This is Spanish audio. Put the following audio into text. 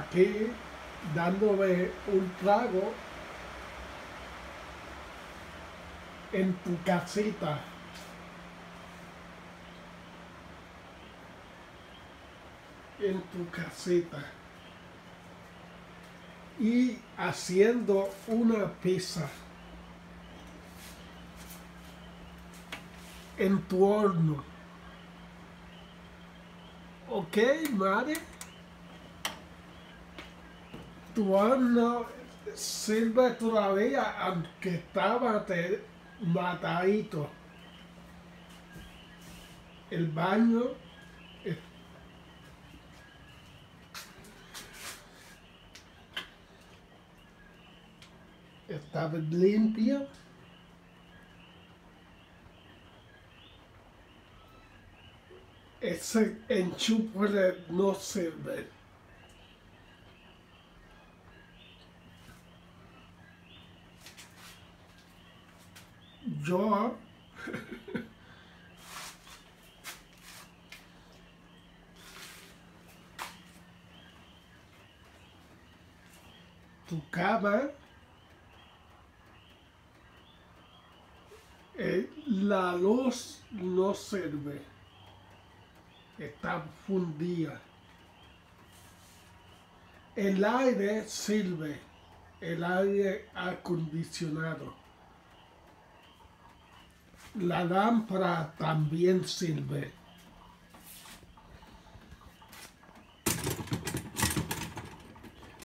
aquí dándome un trago en tu casita. En tu casita. Y haciendo una pizza. En tu horno. Ok, madre. Tu horno sirve todavía, aunque estaba te- matadito. El baño es- estaba limpio. Ese enchufe no sirve. Yo tu cama eh, la luz no sirve. Está fundida. El aire sirve. El aire acondicionado la lámpara también sirve